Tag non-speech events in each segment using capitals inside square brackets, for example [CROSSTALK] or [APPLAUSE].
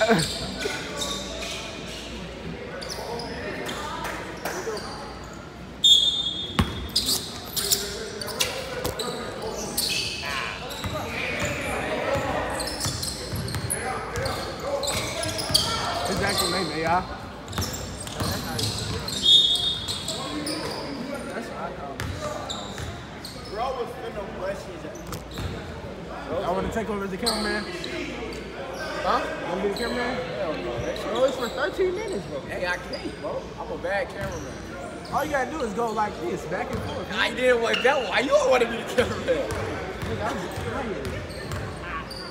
I want to take over as the cameraman. Huh? Want to be the cameraman? Hell no. Bro, it's for 13 minutes, bro. Hey, I can't, bro. I'm a bad cameraman. All you gotta do is go like this, back and forth. I didn't want that. Why you don't want to be the cameraman? I'm tired.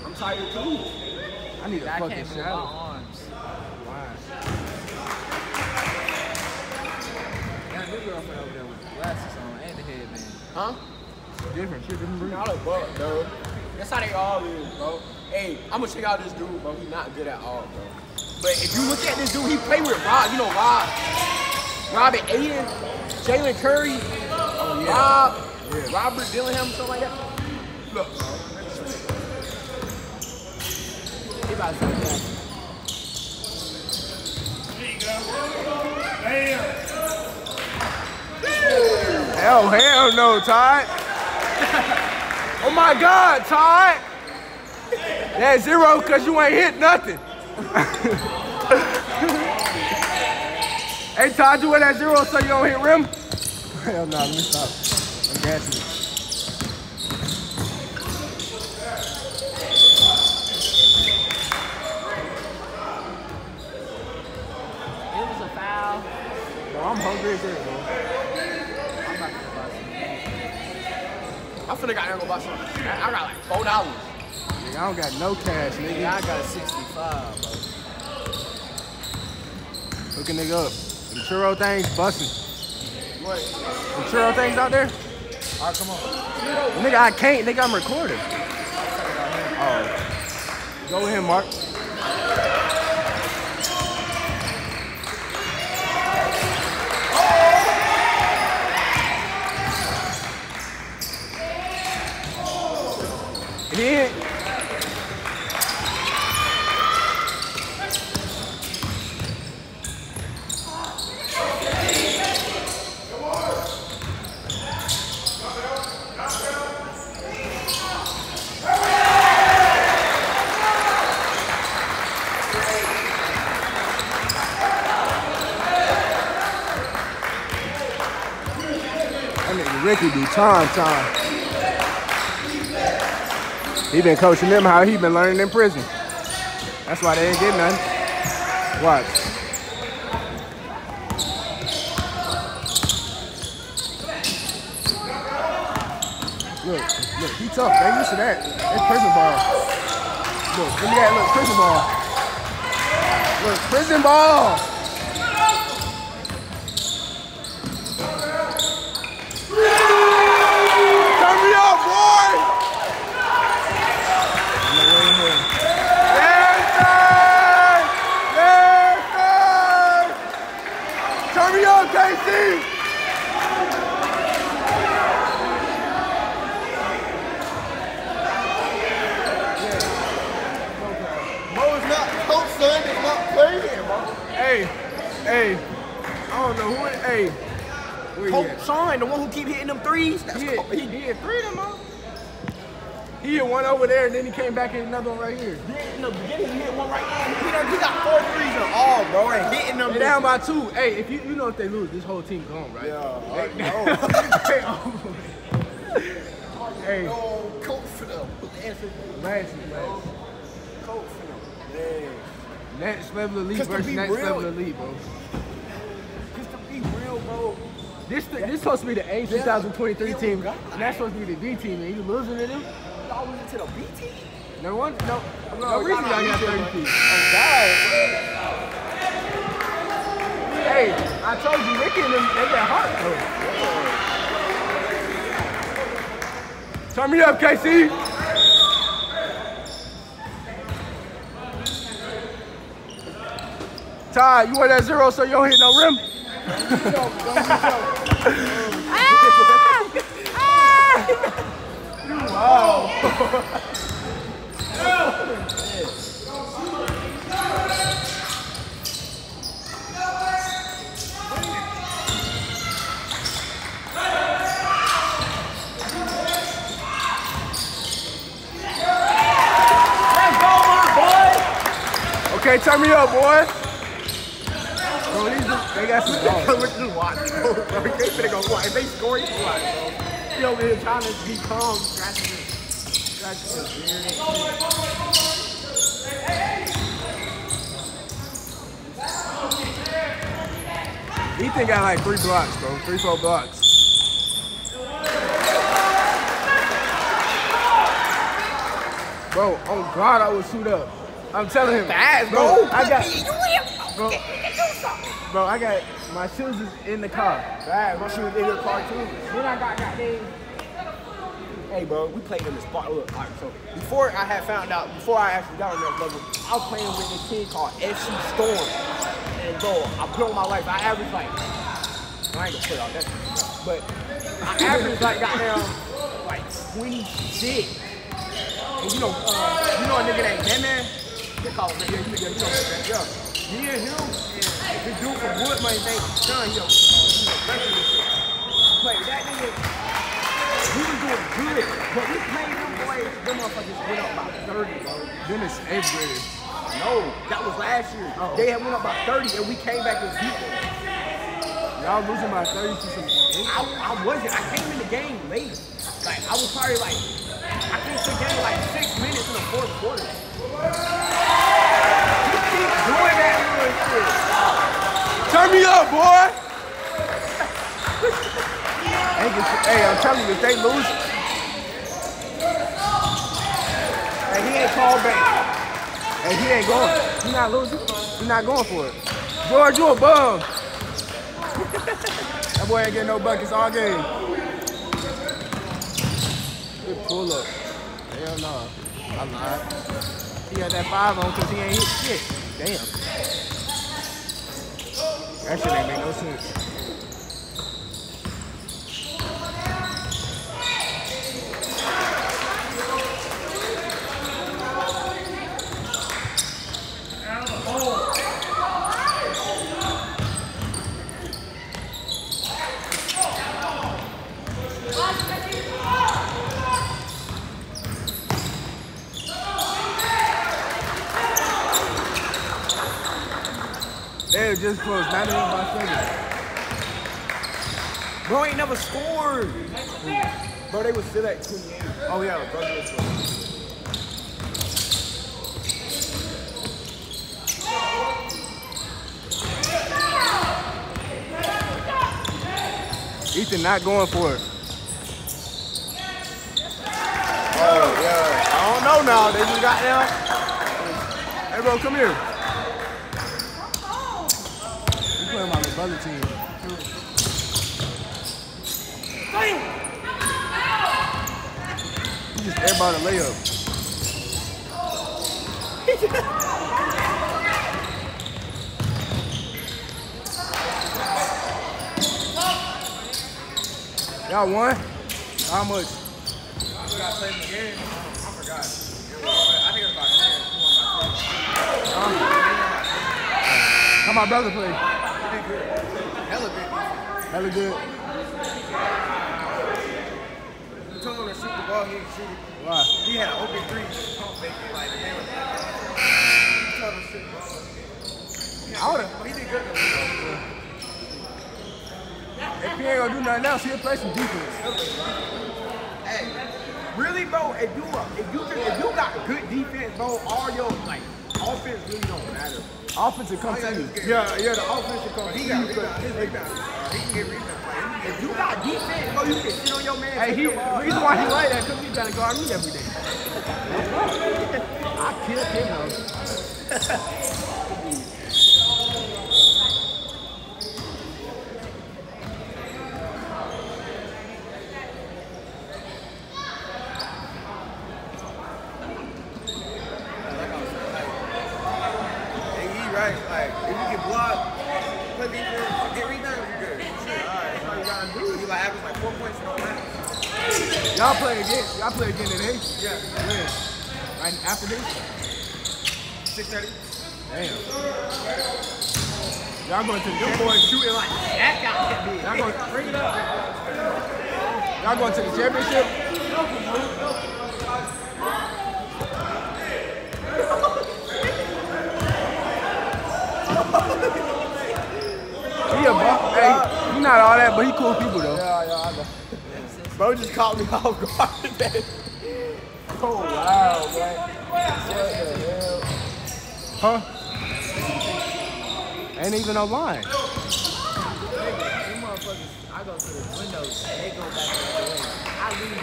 I'm tired too. I need a I fucking can't move my shadow. arms. Why? Got new girlfriend over there with glasses on and the headband. Huh? Different shit, different breed. Not a buck, bro. That's how they all is, bro. Hey, I'm gonna check out this dude, bro. He's not good at all, bro. But if you look at this dude, he played with Rob. You know Rob, Robert Aiden, Jalen Curry, Rob, Robert Dillingham, something like that. Look, about to say that. Hell, hell no, Todd. [LAUGHS] oh my God, Todd. That's zero because you ain't hit nothing. Hey, Todd, you wear that zero so you don't hit rim? Hell no, let me stop. I'm gassing it. It was a foul. Bro, I'm hungry as hell, bro. I'm about to buy some. I'm finna got to go buy something. I I got like four dollars. I don't got no cash, nigga. Yeah, I got 65, bro. Hook a nigga up. The churro things busting. What? The churro things out there? All right, come on. Nigga, I can't. Nigga, I'm recording. Oh. Go with him, Mark. Hit. That nigga Ricky do time, time. He been coaching them how he been learning in prison. That's why they ain't getting nothing. Watch. Look, look, he tough. They used to that. It's prison ball. Look, look at that. Look, prison ball. Look, prison ball. Turn me up, boy! Listen! Listen! Turn me up, KC! Bro, it's not coach, son. It's not playing, bro. Hey, hey, I don't know who it, hey. Where he Coach at? Sean, the one who keep hitting them threes. That's He hit, Coach- he hit three of them, huh? He hit one over there, and then he came back and another one right here. In the beginning, he hit one right there. He, he got four threes in all, bro, and hitting them. Down by two. Hey, if you you know if they lose, this whole team gone, right? Yeah, They- know. [LAUGHS] hey, No, coach for them. Last last. coach for them. Next level elite versus next real- level elite, bro. Cause to be real, bro. This this supposed to be the A 2023 team, and that's supposed to be the B team, and you losing to them? Y'all losing to the B team? No one, no, no, No, reason y'all got losing, 30 feet. Oh, God. Hey, I told you, Ricky and them, they got heart though. Turn me up, KC. Ty, you wear that zero so you don't hit no rim? ah! Okay, turn me up, boy. Bro, these, they got some dogs. Look at watch, bro. bro. They finna go watch. If they score, you watch, bro. He over here trying to be calm, scratching his, scratching his beard. Ethan got like three blocks, bro. Three, four blocks. Bro, oh God, I would shoot up. I'm telling him. Fast, bro. bro. I got, You will. bro, bro, I got, my shoes is in the car. Fast. My shoes in your car too. Then I got goddamn. Hey, bro, we played in the spot. Look, all right, so before I had found out, before I actually got on that level, I was playing with this team called FC Storm. And bro, I put on my life. I averaged like, I ain't gonna put out that, but I averaged like goddamn like 26. And you know, uh, you know a nigga named Batman? They call him, yeah, you, know that, yeah. Him, and this dude from Wood, my name, John, yo, uh, you know, Breakfast and shit. But that nigga, we was doing good, but we played them boys, them motherfuckers went up by 30, bro. Then it's eighth graders. No, that was last year. They had went up by 30, and we came back and beat them. Y'all losing by 30 to some. I, I wasn't. I came in the game late. Like I was probably like I came to the game like six minutes in the fourth quarter. You keep doing that little shit. Turn me up, boy. hey, hey, I'm telling you, if they lose, And he ain't called back. hey, he ain't going. He not losing. He not going for it. George, you a bum. [LAUGHS] that boy ain't getting no buckets all game. Good pull up. Hell no. I lied. He had that five on because he ain't hit shit. Damn. That shit ain't make no sense. They just close, not even by seven. Bro ain't never scored. Bro, they was still at 28. Oh yeah, bro, they was. Ethan not going for it. Oh yeah. I don't know now. They just got down. Hey, bro, come here. Playing brother team. You just everybody layup. [LAUGHS] Y'all won? How much? got played in the game. I forgot. I think it was about 10. How my brother play? Hella good. Hella good. You told him to shoot the ball, he didn't shoot it. Why? He had an open three, pump fake it, like, and you told him to shoot the ball. I would've- he did good. If he ain't gonna do nothing else, he'll play some defense. Hey, really, bro? If you if you if you got good defense, bro, all your like offense really don't matter. Offense will come to you. Yeah, yeah, the offense should come. To you, rebound. but- His rebound. He can get rebound. If you got defense, bro, you can sit on your man. Hey, he, the the reason why he like that because he gotta guard me every day. [LAUGHS] I killed him though. [LAUGHS] Ace. Y'all play again today? Yeah. Right after this? 6.30. Damn. Y'all going to the Them boys shooting like that guy. Y'all going, bring it up. Y'all going to the championship? he a buff. Hey, he not all that, but he cool people though. Yeah, yeah, I know. Bro just caught me [LAUGHS] off guard, man. Oh, wow, man. What the hell? Huh? Ain't even no line. I go to the windows, [LAUGHS] they go back to the other way. I leave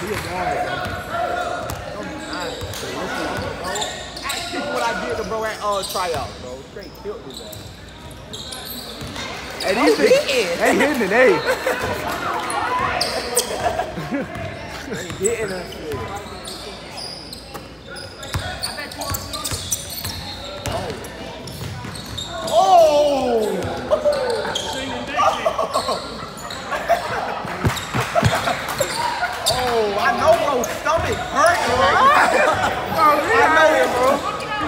He a dog, Ask people what I did to bro at uh, tryout, bro. Straight killed his ass. Hey, these niggas, they hitting it, hey. Getting us shit. Oh, I know bro stomach hurt, bro. I know him, bro.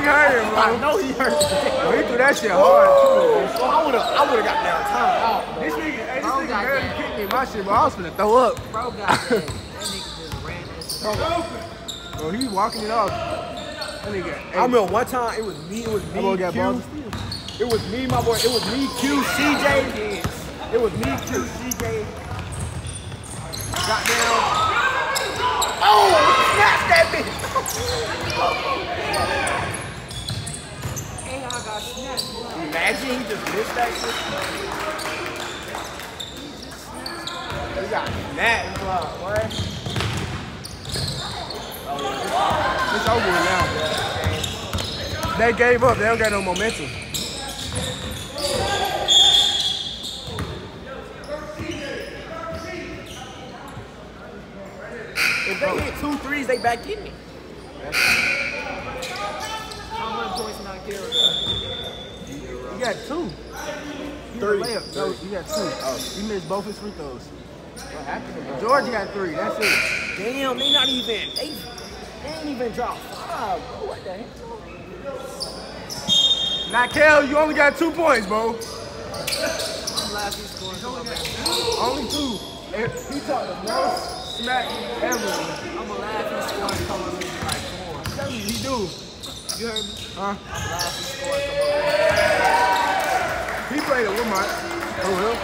He hurt him, I know he hurt. Bro, he threw that shit hard, too. So I would've, I would've got down time. This nigga, hey, this Bro nigga barely kicked me in my shit, bro. I was finna throw up. Bro got that. That nigga just ran this. Bro, he walking it off. That nigga, hey, I remember one time it was me, it was me, got Q. balls. It was me, my boy. It was me, Q, CJ. It was me, Q, CJ. Got down. Oh, snatch that bitch. [LAUGHS] Hey, I got snatched. bro. Imagine he just missed that shit. He got snatched, bro, boy. It's over now. They gave up. They don't got no momentum. If they hit two threes, they back in me. How many points not carry? You got two. You got a Three. layup. No, you got two. Oh. You missed both his free throws. What happened to bro? George got three. That's it. Damn, they not even. They, they ain't even dropped five, bro. What the? Now, Kel, you only got two points, bro. I'm last in scoring. Come on, man. Only two. He talked the most smack ever. I'm a last in scoring. Come on, like four. I'm telling you, he do. You heard me? Huh? Scoring. Come He played at Wilmot. Oh, well.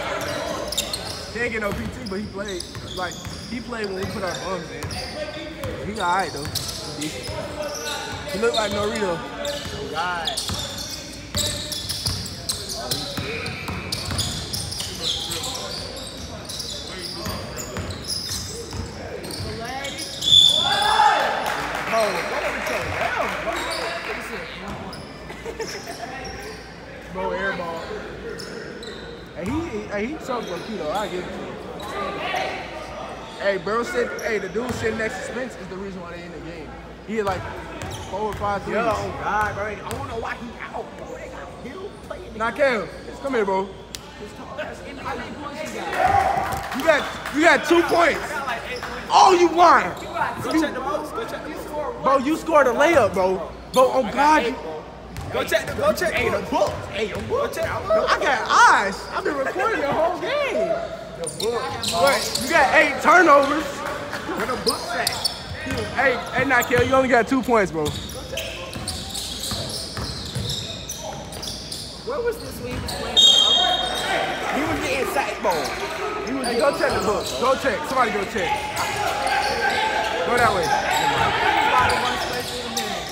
He ain't get no PT, but he played. Like, he played when we put our bums in. He got alright, though. He. He looked like Norito. God. Bro, what are we talking about, bro? Bro, airball. And he, hey, he choked low key though. I give it to him. Hey, bro, said, hey, the dude sitting next to Spence is the reason why they in the game. He had like four or five threes. Oh God, bro. I don't know why he out, bro. They got Hill playing Now, Cam, come here, bro. How many points you got? You got, got two points. Oh, you won. Go check the books. Go check the books. Bro, you scored a layup, bro. Bro, oh God, Go check the go check the book. Hey, the books. Go check the books. I got eyes. I've been recording your whole game. What? You got eight turnovers. Where the books at? Hey, hey, Nakel, you only got two points, bro. Where was this when he was playing on the other? He was getting sack ball. He was Hey, go check the book. Go check. Somebody go check. Go that way. Everybody wants to play in a minute.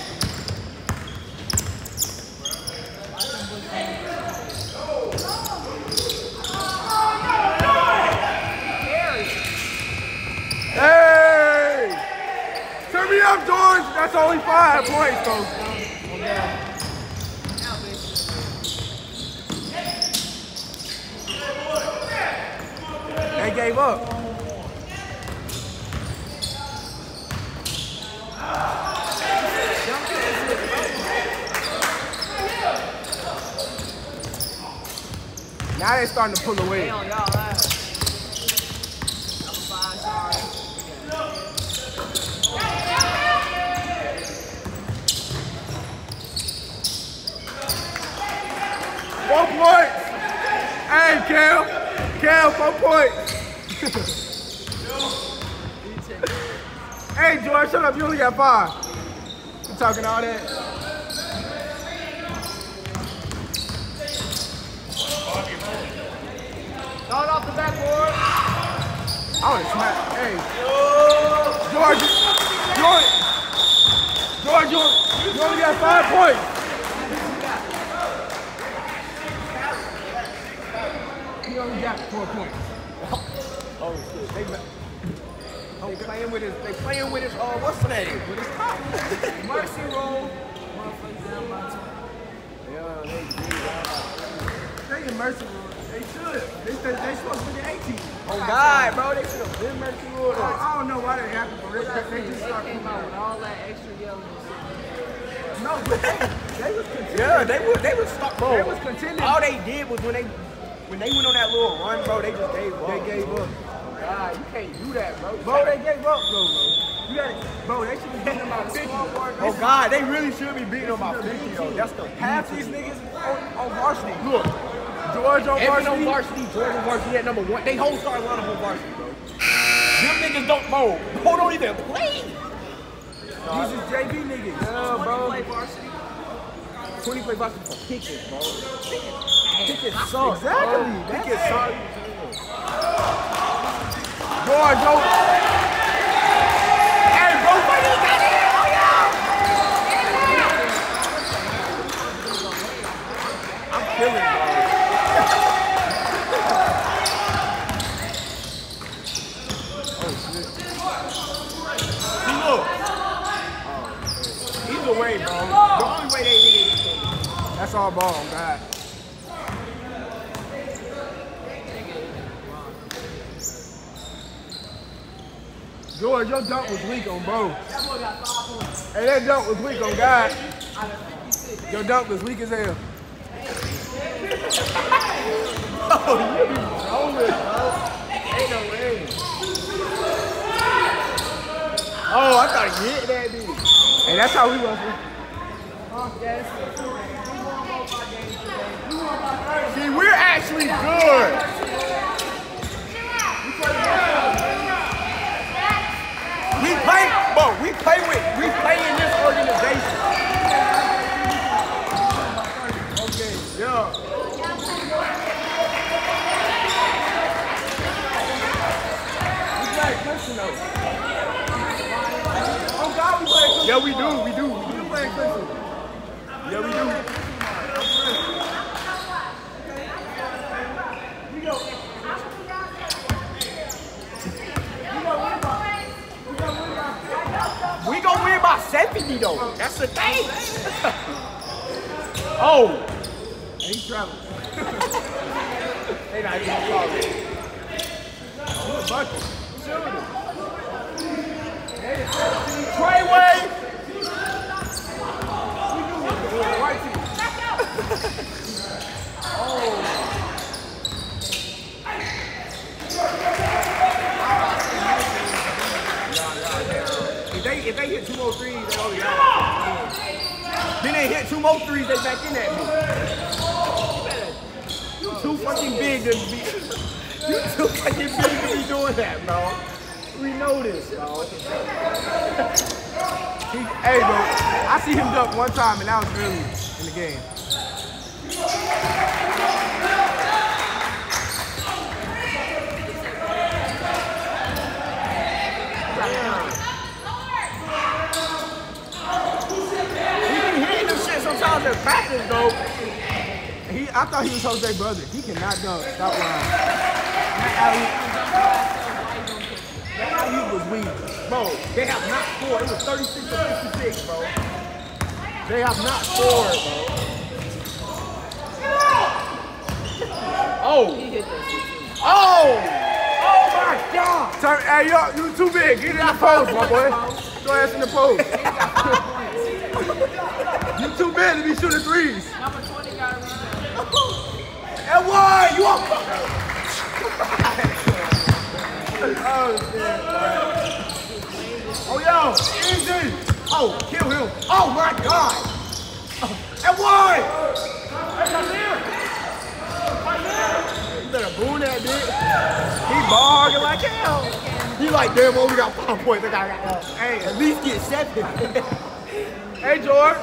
Hey! Turn me up, George. That's only five points, though. They gave up. Now they're starting to pull away. Damn, y'all ass. Number five, sorry. Four points. Hey, Cal. Cal, four points. hey, George, shut up. You only got five. You talking all that? Throw it off the backboard. I would have smacked. Hey. George, George, George, you only got five points. He only got four points. Oh shit. They, ma- oh, playing with his, they playing with his, uh, what's the name? With his top. [LAUGHS] Mercy rule. Motherfuckers down by 20. Yeah, they did. They in mercy rule. They should. They, they, they supposed to get 18. Oh God, bro, they should have been mercy ruled I. I don't know why that happened, but they, they just started came out with all that extra yelling. No, but they, they was contending. Yeah, they were, they was stuck, bro. They was contending. All they did was when they, when they went on that little run, bro, they just gave up. They gave up. God, you can't do that, bro. Bro, they gave up, bro, bro. You gotta, bro, they should be beating them by 50. Oh, oh God, they really should be beating them by 50, though. That's the Half these niggas on, on varsity. Look, George on Evan on varsity. varsity, on varsity at number one. They whole star lineup on varsity, bro. Them niggas don't mold. Bro don't even play. These is JV niggas. Yeah, bro. Play varsity. 20 play varsity for Pickens, bro. Pickens sucks. Exactly. Bro. Pickens it. sucks. George, yo. Hey, bro, what he got? Oh, yeah. I'm killing, bro. Oh, See, look. Oh, Either way, bro. The only way they niggas That's all ball, God. George, your dunk was weak on bro. Hey, that dunk was weak on God. Your dunk was weak as hell. Oh, you Ain't no way. Oh, I thought he hit that bitch. Hey, that's how we was. See, we're actually good. We play, bro. We play with, we play in this organization. Okay, yeah. We play Clemson. Oh Yeah, we do, we do, we do. We play Clemson. Yeah, we do. We gonna 70 though. That's the thing. [LAUGHS] oh. Hey, he traveling. hey, not even gonna call it. A bucket. Treyway. We knew he was the white team. If they hit two more threes, they only out. Then they hit two more threes, they back in at me. You too fucking big to be. [LAUGHS] You too fucking big to be doing that, bro. We know this, bro. [LAUGHS] He, hey, bro, I see him dunk one time, and that was early in the game. He be hitting sometimes practice, though. He, I thought he was Jose brother. He cannot dunk. Stop lying. That alley, was weak. Bro, they have not scored. It was 36 to 56, bro. They have not scored, bro. He hit that. Oh! Oh god! Turn, hey, yo, you too big. Get in the post, my boy. Go ass in the post. [LAUGHS] you too big to be shooting threes. Number 20 got. And why? You are [LAUGHS] Oh, shit. Oh yo! Easy! Oh, kill him! Oh my god! And why? Hey, come here! Here! You that bitch. He ball hogging like hell. He like, damn, we only got five points. I got, got Hey, at least get seven. hey, George.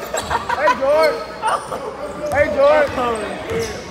Hey, George. [LAUGHS] Hey, George. Oh,